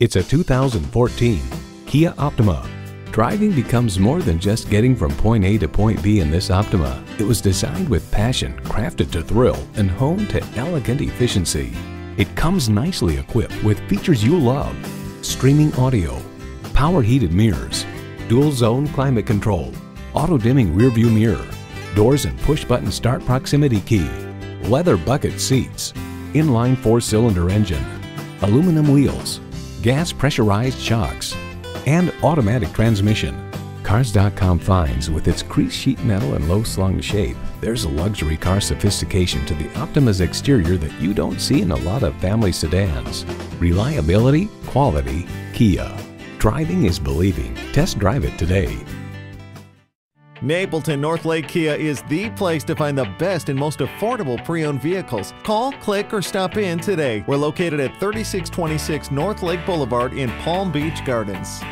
It's a 2014 Kia Optima. Driving becomes more than just getting from point A to point B in this Optima. It was designed with passion, crafted to thrill, and honed to elegant efficiency. It comes nicely equipped with features you love. Streaming audio, power heated mirrors, dual zone climate control, auto dimming rear view mirror, doors and push button start proximity key, leather bucket seats, inline four cylinder engine, aluminum wheels, gas pressurized shocks, and automatic transmission. Cars.com finds with its creased sheet metal and low slung shape, there's a luxury car sophistication to the Optima's exterior that you don't see in a lot of family sedans. Reliability, quality, Kia. Driving is believing. Test drive it today. Napleton Northlake Kia is the place to find the best and most affordable pre-owned vehicles. Call, click, or stop in today. We're located at 3626 Northlake Boulevard in Palm Beach Gardens.